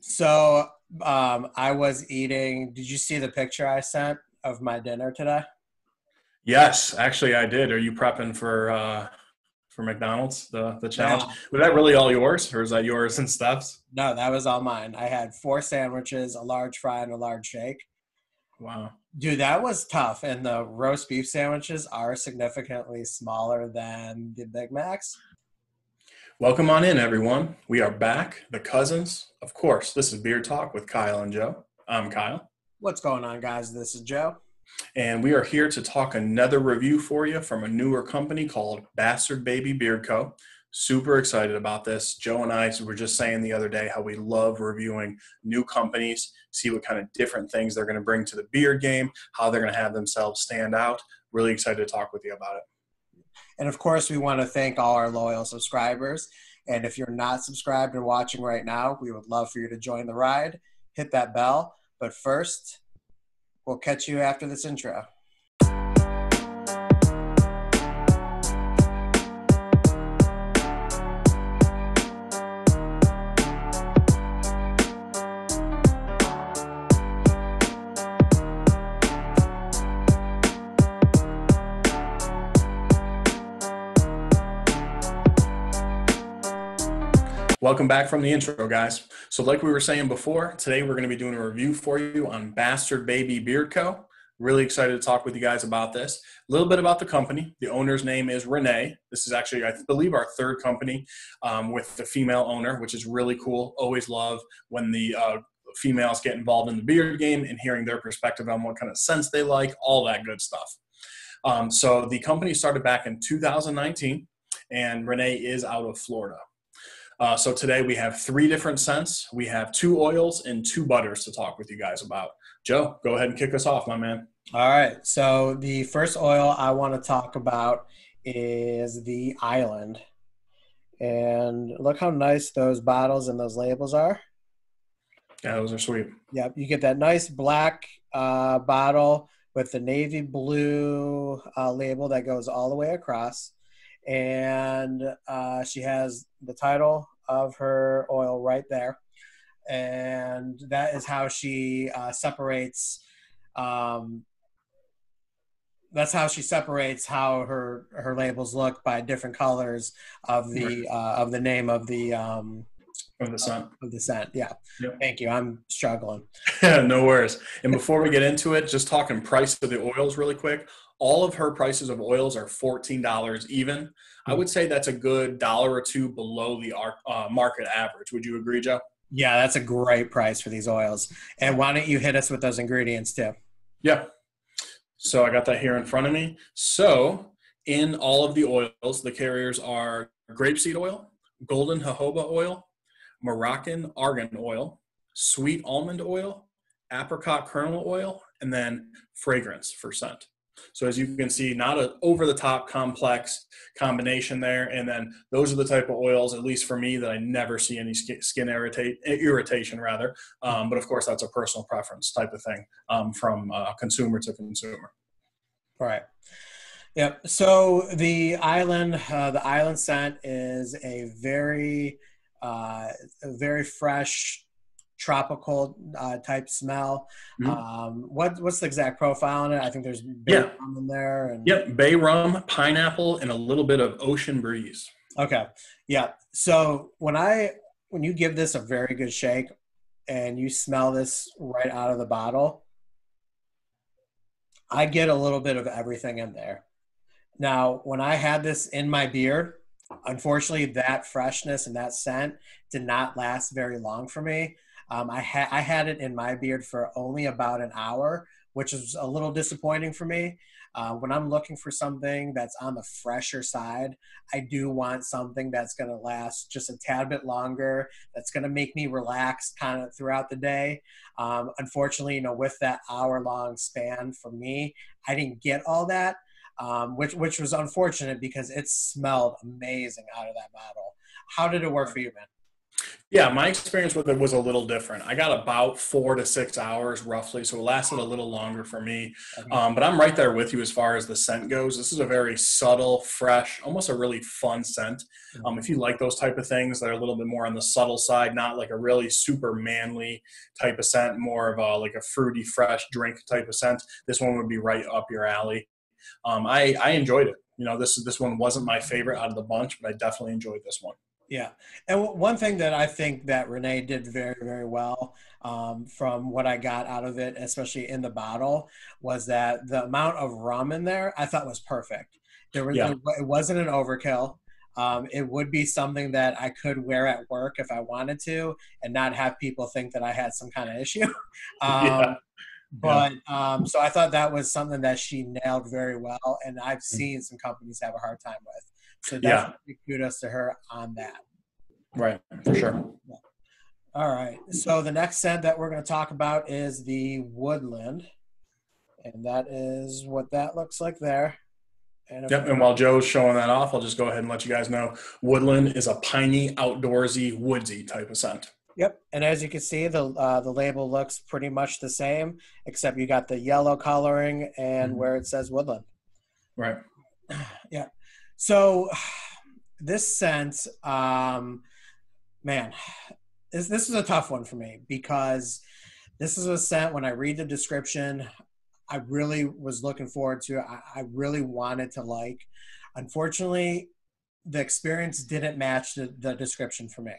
So um, I was eating. Did you see the picture I sent of my dinner today? Yes, actually, I did. Are you prepping for uh, for McDonald's the the challenge? Was that really all yours, or is that yours and Steph's? No, that was all mine. I had four sandwiches, a large fry, and a large shake. Wow, Dude, that was tough. And the roast beef sandwiches are significantly smaller than the Big Macs. Welcome on in, everyone. We are back, the cousins. Of course, this is Beard Talk with Kyle and Joe. I'm Kyle. What's going on, guys? This is Joe. And we are here to talk another review for you from a newer company called Bastard Baby Beard Co. Super excited about this. Joe and I were just saying the other day how we love reviewing new companies, see what kind of different things they're going to bring to the beard game, how they're going to have themselves stand out. Really excited to talk with you about it. And of course, we want to thank all our loyal subscribers. And if you're not subscribed and watching right now, we would love for you to join the ride. Hit that bell. But first, we'll catch you after this intro. Welcome back from the intro, guys. So, like we were saying before, today we're going to be doing a review for you on Bastard Baby Beard Co. Really excited to talk with you guys about this. A little bit about the company. The owner's name is Renee. This is actually, I believe, our third company um, with the female owner, which is really cool. Always love when the uh, females get involved in the beard game and hearing their perspective on what kind of scents they like, all that good stuff. Um, so, the company started back in 2019, and Renee is out of Florida. Uh, so today we have three different scents. We have two oils and two butters to talk with you guys about. Joe, go ahead and kick us off, my man. All right. So the first oil I want to talk about is the Island. And look how nice those bottles and those labels are. Yeah, those are sweet. Yep. You get that nice black uh, bottle with the navy blue uh, label that goes all the way across. And uh, she has the title of her oil right there. And that is how she uh, separates um, that's how she separates how her her labels look by different colors of the uh, of the name of the um, Of the scent. of the scent. Yeah. Yep. Thank you. I'm struggling. no worries. And before we get into it, just talking price of the oils really quick. All of her prices of oils are $14 even. I would say that's a good dollar or two below the uh, market average. Would you agree, Joe? Yeah, that's a great price for these oils. And why don't you hit us with those ingredients too? Yeah. So I got that here in front of me. So in all of the oils, the carriers are grapeseed oil, golden jojoba oil, Moroccan argan oil, sweet almond oil, apricot kernel oil, and then fragrance for scent. So as you can see, not an over-the-top complex combination there. And then those are the type of oils, at least for me, that I never see any skin, irritate, irritation rather. Um, but of course, that's a personal preference type of thing um, from uh, consumer to consumer. All right. Yep. So the island, uh, the island scent is a very, uh, very fresh, tropical uh, type smell. Mhm. Um, what what's the exact profile on it? I think there's Yeah. bay rum in there. And Yep, bay rum, pineapple, and a little bit of ocean breeze. Okay. Yeah. So when I when you give this a very good shake and you smell this right out of the bottle, I get a little bit of everything in there. Now, when I had this in my beard, unfortunately, that freshness and that scent did not last very long for me. Um, I had I had it in my beard for only about an hour, which is a little disappointing for me. Uh, when I'm looking for something that's on the fresher side, I do want something that's going to last just a tad bit longer. That's going to make me relax kind of throughout the day. Um, unfortunately, you know, with that hour long span for me, I didn't get all that, um, which which was unfortunate because it smelled amazing out of that bottle. How did it work for you, man? Yeah, my experience with it was a little different. I got about four to six hours roughly, so it lasted a little longer for me. Um, but I'm right there with you as far as the scent goes. This is a very subtle, fresh, almost a really fun scent. Um, if you like those type of things that are a little bit more on the subtle side, not like a really super manly type of scent, more of a like a fruity, fresh drink type of scent, this one would be right up your alley. Um, I, I enjoyed it. You know, this this one wasn't my favorite out of the bunch, but I definitely enjoyed this one. Yeah, and one thing that I think that Renee did very, very well um, from what I got out of it, especially in the bottle, was that the amount of rum in there I thought was perfect. There was yeah. it wasn't an overkill. Um, it would be something that I could wear at work if I wanted to, and not have people think that I had some kind of issue. um, yeah. But yeah. um, so I thought that was something that she nailed very well, and I've mm. seen some companies have a hard time with. So yeah, kudos to her on that. Right, for sure. Yeah. All right. So the next scent that we're going to talk about is the woodland, and that is what that looks like there. And yep. And while Joe's showing that off, I'll just go ahead and let you guys know woodland is a piney, outdoorsy, woodsy type of scent. Yep. And as you can see, the uh, the label looks pretty much the same, except you got the yellow coloring and mm-hmm. where it says woodland. Right. Yeah. So this scent, um, man, this, this is a tough one for me because this is a scent when I read the description, I really was looking forward to. I, I really wanted to like. Unfortunately, the experience didn't match the, the description for me.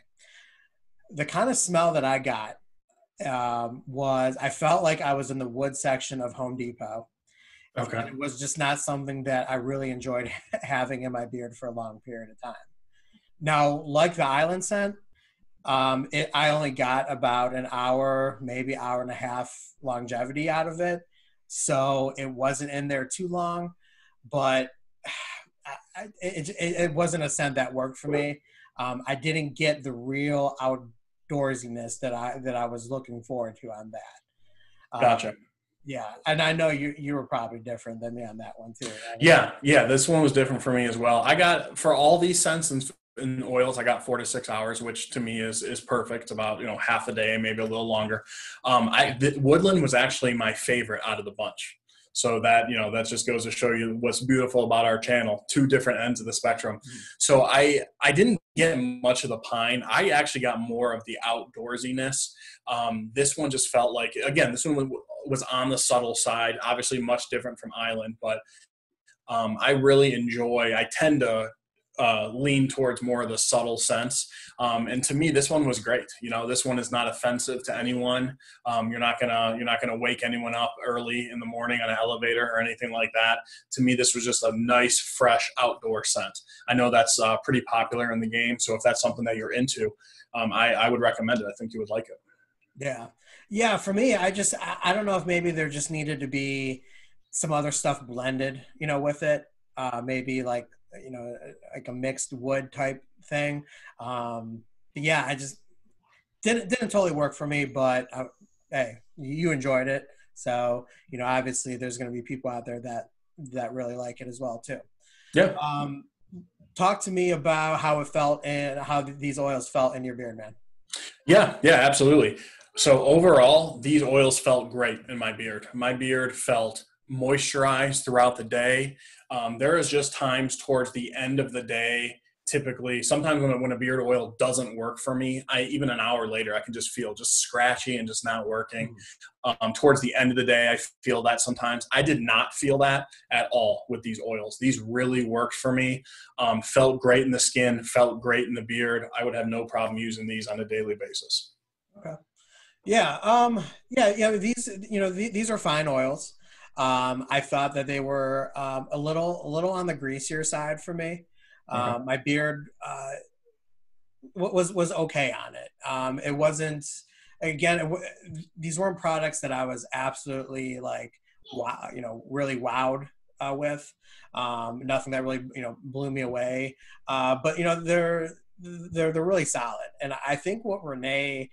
The kind of smell that I got um, was I felt like I was in the wood section of Home Depot. Okay. it was just not something that I really enjoyed having in my beard for a long period of time. Now, like the island scent, um, it, I only got about an hour, maybe hour and a half longevity out of it. So it wasn't in there too long, but it, it, it wasn't a scent that worked for me. Um, I didn't get the real outdoorsiness that I that I was looking forward to on that. Um, gotcha. Yeah, and I know you you were probably different than me on that one too. Right? Yeah, yeah, this one was different for me as well. I got for all these scents and in oils i got four to six hours which to me is is perfect about you know half a day maybe a little longer um i the, woodland was actually my favorite out of the bunch so that you know that just goes to show you what's beautiful about our channel two different ends of the spectrum mm-hmm. so i i didn't get much of the pine i actually got more of the outdoorsiness um, this one just felt like again this one was on the subtle side obviously much different from island but um, I really enjoy. I tend to uh, lean towards more of the subtle sense. Um, and to me, this one was great. You know, this one is not offensive to anyone. Um, you're not gonna you're not gonna wake anyone up early in the morning on an elevator or anything like that. To me, this was just a nice, fresh outdoor scent. I know that's uh, pretty popular in the game, so if that's something that you're into, um, I, I would recommend it. I think you would like it. Yeah, yeah. For me, I just I, I don't know if maybe there just needed to be some other stuff blended, you know, with it. Uh, maybe like you know, like a mixed wood type thing. Um, yeah, I just didn't didn't totally work for me, but uh, hey, you enjoyed it, so you know, obviously, there's going to be people out there that that really like it as well too. Yeah. Um, talk to me about how it felt and how these oils felt in your beard, man. Yeah, yeah, absolutely. So overall, these oils felt great in my beard. My beard felt moisturized throughout the day. Um, there is just times towards the end of the day, typically, sometimes when, when a beard oil doesn't work for me, I even an hour later, I can just feel just scratchy and just not working. Mm. Um, towards the end of the day, I feel that sometimes. I did not feel that at all with these oils. These really worked for me. Um, felt great in the skin, felt great in the beard. I would have no problem using these on a daily basis. Okay. Yeah. Um, yeah. Yeah. These, you know, th- these are fine oils. Um, I thought that they were um, a little a little on the greasier side for me. Um, my beard uh, was was okay on it. Um, it wasn't again. It, these weren't products that I was absolutely like wow, you know, really wowed uh, with. Um, nothing that really you know blew me away. Uh, but you know they're they're they're really solid, and I think what Renee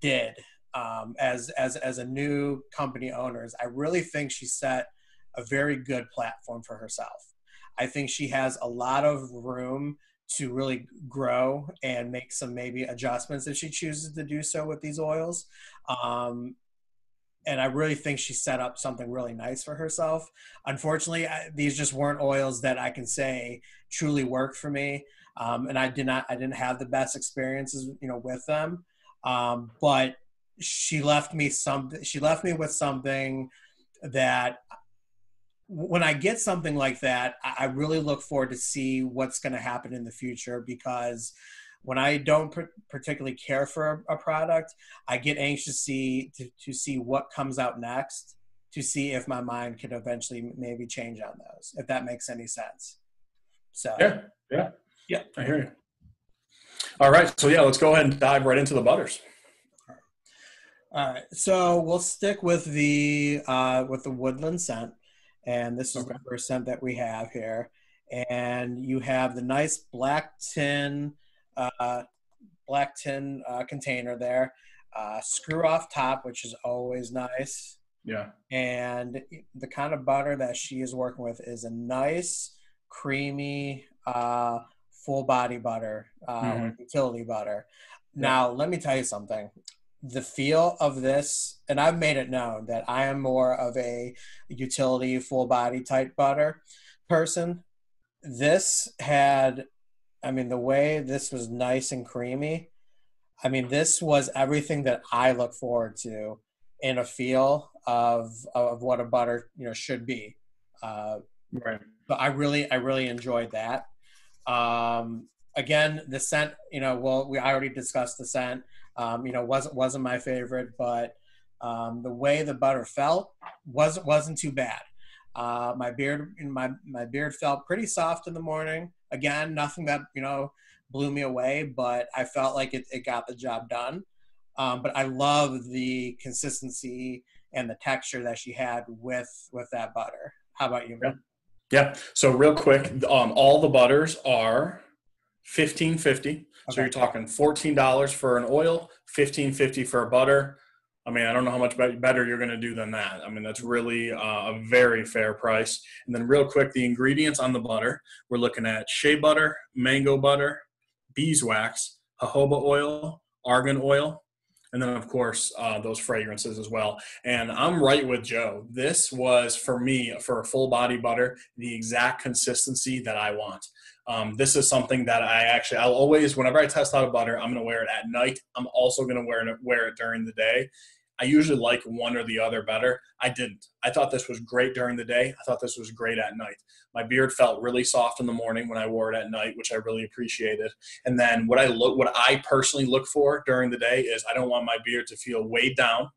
did um, as as as a new company owners, I really think she set a very good platform for herself. I think she has a lot of room to really grow and make some maybe adjustments if she chooses to do so with these oils. Um, and I really think she set up something really nice for herself. Unfortunately, I, these just weren't oils that I can say truly worked for me, um, and I did not. I didn't have the best experiences, you know, with them. Um, but she left me some. She left me with something that when I get something like that, I really look forward to see what's going to happen in the future because when I don't particularly care for a, a, product, I get anxious to see to, to see what comes out next to see if my mind could eventually maybe change on those, if that makes any sense. So yeah, yeah, yeah, I hear you. All right, so yeah, let's go ahead and dive right into the butters. All right, so we'll stick with the uh, with the woodland scent and this is okay. the first scent that we have here. And you have the nice black tin, uh, black tin uh, container there. Uh, screw off top, which is always nice. Yeah. And the kind of butter that she is working with is a nice, creamy, uh, full body butter, uh, mm-hmm. utility butter. Now, let me tell you something the feel of this, and I've made it known that I am more of a utility full body type butter person. This had, I mean, the way this was nice and creamy. I mean, this was everything that I look forward to in a feel of of what a butter you know should be. Uh, right. But I really, I really enjoyed that. Um, again, the scent, you know, well, we I already discussed the scent. Um, you know, wasn't wasn't my favorite, but um, the way the butter felt wasn't wasn't too bad. Uh, my beard, my my beard felt pretty soft in the morning. Again, nothing that you know blew me away, but I felt like it, it got the job done. Um, but I love the consistency and the texture that she had with with that butter. How about you? Yeah. yeah. So real quick, um, all the butters are fifteen fifty. Okay. So you're talking fourteen dollars for an oil, fifteen fifty for a butter. I mean, I don't know how much better you're going to do than that. I mean, that's really uh, a very fair price. And then, real quick, the ingredients on the butter we're looking at shea butter, mango butter, beeswax, jojoba oil, argan oil, and then, of course, uh, those fragrances as well. And I'm right with Joe. This was, for me, for a full body butter, the exact consistency that I want. Um, this is something that I actually, I'll always, whenever I test out a butter, I'm to wear it at night. I'm also to wear it, wear it during the day. I usually like one or the other better. I didn't. I thought this was great during the day. I thought this was great at night. My beard felt really soft in the morning when I wore it at night, which I really appreciated. And then what I look, what I personally look for during the day is I don't want my beard to feel weighed down.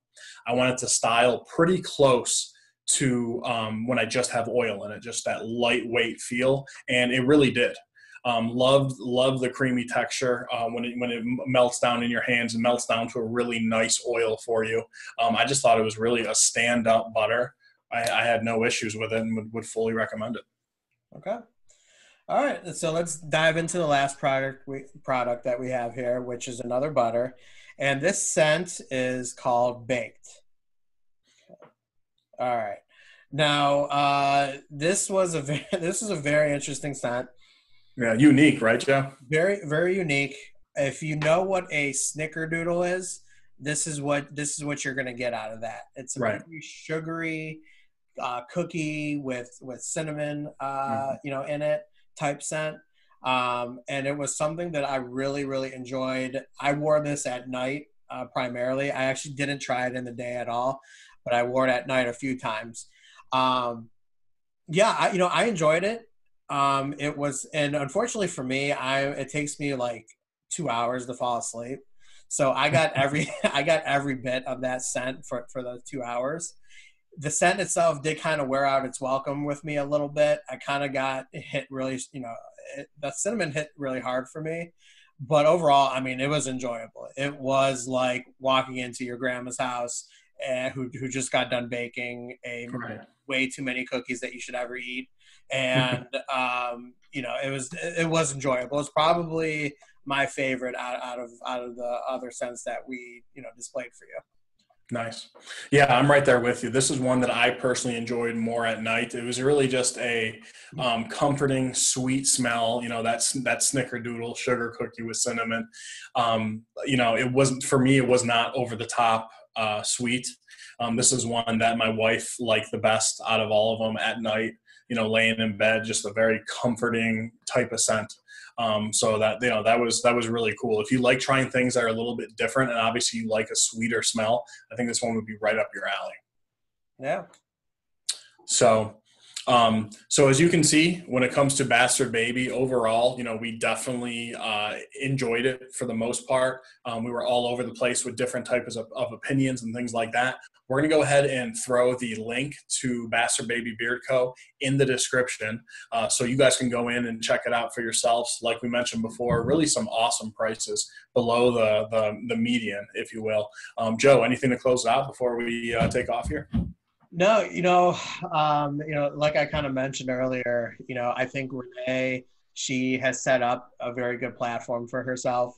I want it to style pretty close to um, when I just have oil in it, just that lightweight feel, and it really did. Um, loved loved the creamy texture uh, when it when it melts down in your hands and melts down to a really nice oil for you. Um, I just thought it was really a stand up butter. I, I, had no issues with it and would, would fully recommend it. Okay. All right, so let's dive into the last product we, product that we have here, which is another butter, and this scent is called Baked. All right. Now, uh, this was a very, this is a very interesting scent. Yeah, unique, right, Joe? Very, very unique. If you know what a snickerdoodle is, this is what this is what you're going to get out of that. It's a right. very sugary uh, cookie with with cinnamon, uh, mm-hmm. you know, in it type scent. Um, and it was something that I really, really enjoyed. I wore this at night uh, primarily. I actually didn't try it in the day at all but I wore it at night a few times. Um, yeah, I, you know, I enjoyed it. Um, it was, and unfortunately for me, I it takes me like two hours to fall asleep. So I got every I got every bit of that scent for for those two hours. The scent itself did kind of wear out its welcome with me a little bit. I kind of got hit really, you know, it, the cinnamon hit really hard for me. But overall, I mean, it was enjoyable. It was like walking into your grandma's house uh, who who just got done baking a way too many cookies that you should ever eat, and um, you know it was it was enjoyable. It's probably my favorite out, out of out of the other scents that we you know displayed for you. Nice. Yeah, I'm right there with you. This is one that I personally enjoyed more at night. It was really just a um, comforting, sweet smell. You know, that's that snickerdoodle sugar cookie with cinnamon. Um, you know, it wasn't for me. It was not over the top uh, sweet. Um, this is one that my wife liked the best out of all of them at night. You know, laying in bed, just a very comforting type of scent. Um, so that you know that was that was really cool. If you like trying things that are a little bit different, and obviously you like a sweeter smell, I think this one would be right up your alley. Yeah. So um, so as you can see, when it comes to Bastard Baby, overall, you know, we definitely uh, enjoyed it for the most part. Um, we were all over the place with different types of, of opinions and things like that. We're going to go ahead and throw the link to Bastard Baby Beard Co. in the description, uh, so you guys can go in and check it out for yourselves. Like we mentioned before, really some awesome prices below the the, the median, if you will. Um, Joe, anything to close out before we uh, take off here? No, you know, um, you know, like I kind of mentioned earlier, you know, I think Renee, she has set up a very good platform for herself.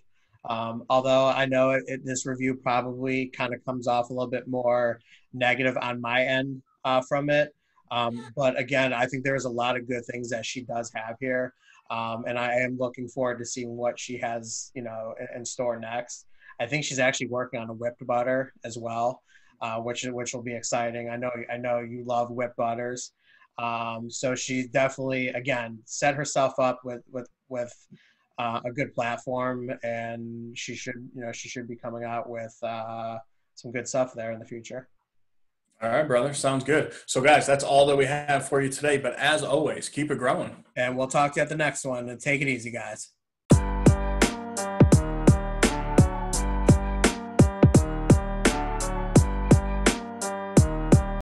Um, although I know it, it, this review probably kind of comes off a little bit more negative on my end uh, from it. Um, but again, I think there's a lot of good things that she does have here. Um, and I am looking forward to seeing what she has, you know, in, in store next. I think she's actually working on a whipped butter as well uh, which which will be exciting. I know I know you love whip butters, um, so she definitely again set herself up with with with uh, a good platform, and she should you know she should be coming out with uh, some good stuff there in the future. All right, brother. Sounds good. So, guys, that's all that we have for you today. But as always, keep it growing. And we'll talk to you at the next one. And take it easy, guys.